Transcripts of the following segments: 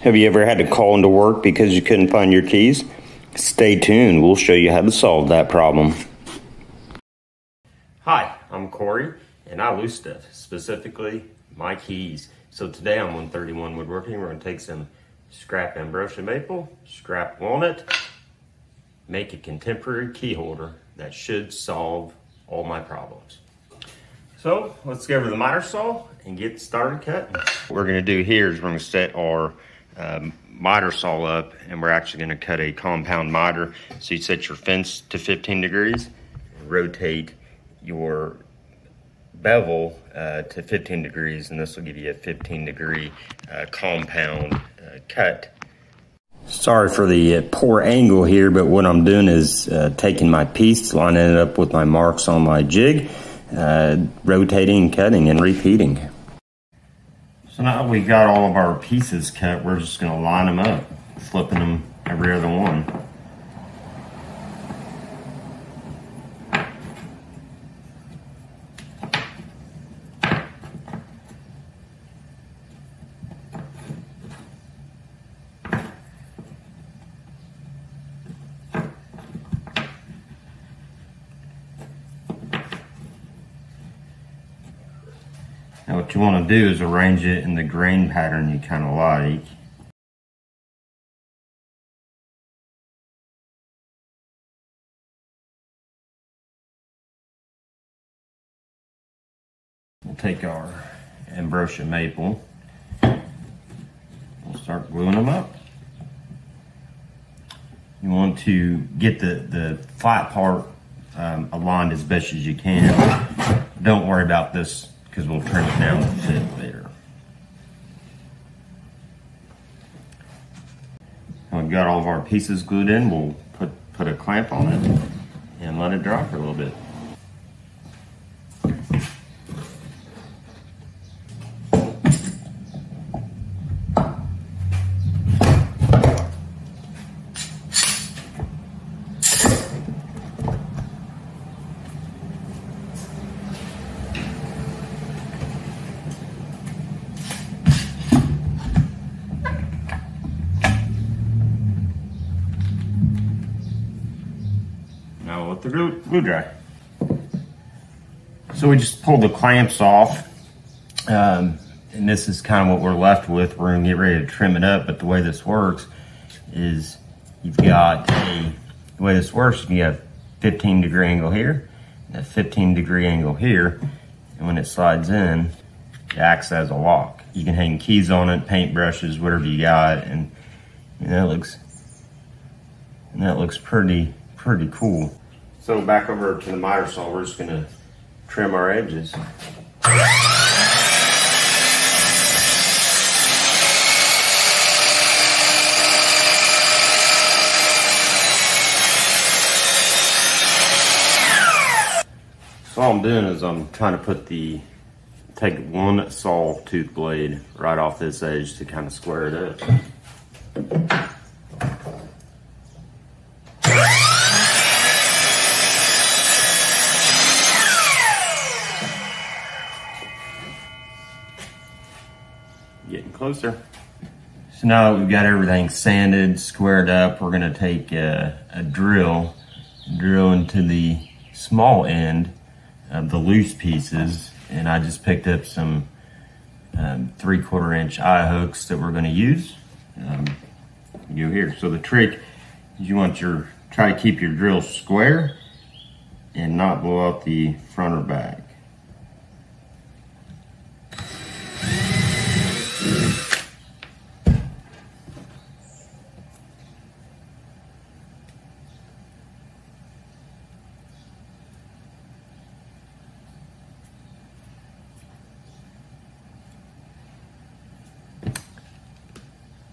Have you ever had to call into work because you couldn't find your keys? Stay tuned, we'll show you how to solve that problem. Hi, I'm Corey, and I lose stuff, specifically my keys. So today on One31 Woodworking, we're going to take some scrap ambrosia maple, scrap walnut, make a contemporary key holder that should solve all my problems. So let's go over the miter saw and get started cutting. What we're gonna do here is we're gonna set our um, miter saw up and we're actually gonna cut a compound miter. So you set your fence to 15 degrees, rotate your bevel uh, to 15 degrees and this will give you a 15 degree uh, compound uh, cut. Sorry for the uh, poor angle here, but what I'm doing is uh, taking my piece, lining it up with my marks on my jig, uh, rotating, cutting, and repeating. So now we got all of our pieces cut, we're just to line them up, flipping them every other one. Now what you want to do is arrange it in the grain pattern you kind of like. We'll take our ambrosia maple. We'll start gluing them up. You want to get the, the flat part um, aligned as best as you can. Don't worry about this because we'll trim it down to fit later. We've got all of our pieces glued in, we'll put, put a clamp on it and let it dry for a little bit. Now let the glue, glue dry. So we just pulled the clamps off. Um, and this is kind of what we're left with. We're gonna get ready to trim it up, but the way this works is you've got a, the way this works, you have 15 degree angle here, and a 15 degree angle here, and when it slides in, it acts as a lock. You can hang keys on it, paint brushes, whatever you got, and, and that looks, and that looks pretty, pretty cool. So back over to the miter saw, we're just gonna trim our edges. So all I'm doing is I'm trying to put the, take one saw tooth blade right off this edge to kind of square it up. Getting closer. So now that we've got everything sanded, squared up, we're gonna take a, a drill, drill into the small end of the loose pieces. And I just picked up some um, three quarter inch eye hooks that we're gonna use. Um, you go here. So the trick is you want your, try to keep your drill square and not blow out the front or back.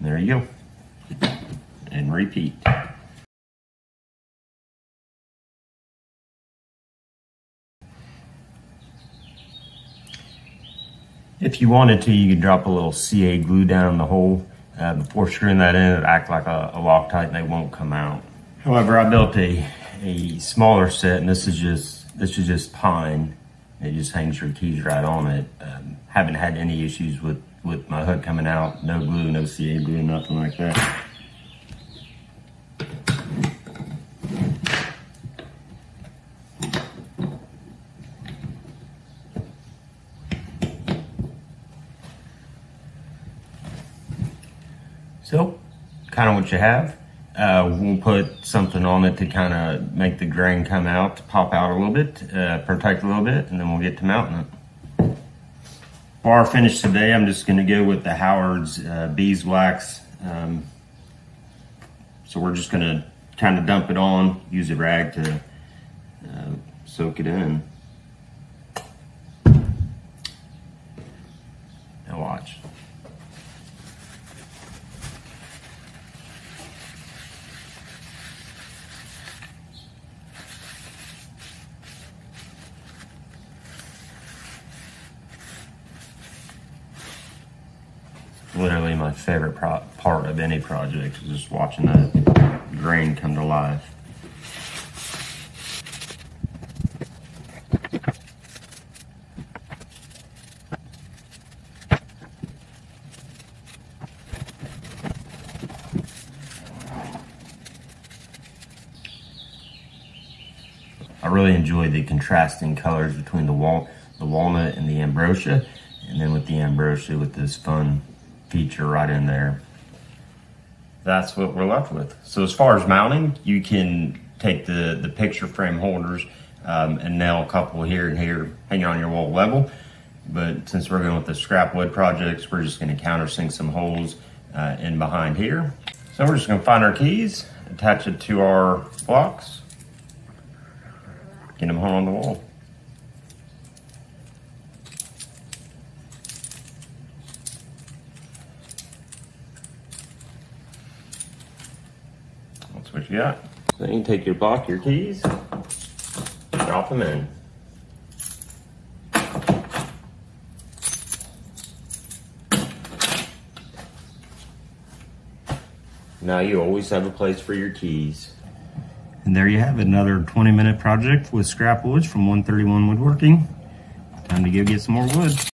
There you go. And repeat. If you wanted to, you could drop a little CA glue down the hole uh, before screwing that in. It'd act like a, a Loctite and they won't come out. However, I built a, a smaller set and this is just, this is just pine. It just hangs your keys right on it. Um, haven't had any issues with with my hook coming out. No glue, no CA glue, nothing like that. So, kind of what you have. Uh, we'll put something on it to kind of make the grain come out, pop out a little bit, uh, protect a little bit, and then we'll get to mounting it. For our finish today, I'm just going to go with the Howard's uh, beeswax. Um, so we're just going to kind of dump it on, use a rag to uh, soak it in. Now watch. Literally my favorite pro- part of any project is just watching that grain come to life. I really enjoy the contrasting colors between the wal- the walnut and the ambrosia, and then with the ambrosia with this fun feature right in there. That's what we're left with. So as far as mounting, you can take the, the picture frame holders um, and nail a couple here and here, hanging on your wall level. But since we're going with the scrap wood projects, we're just going to countersink some holes uh, in behind here. So we're just going to find our keys, attach it to our blocks, get them hung on the wall. That's what you got. So you can take your block, your keys, drop them in. Now you always have a place for your keys. And there you have another 20 minute project with scrap woods from One31 Woodworking. Time to go get some more wood.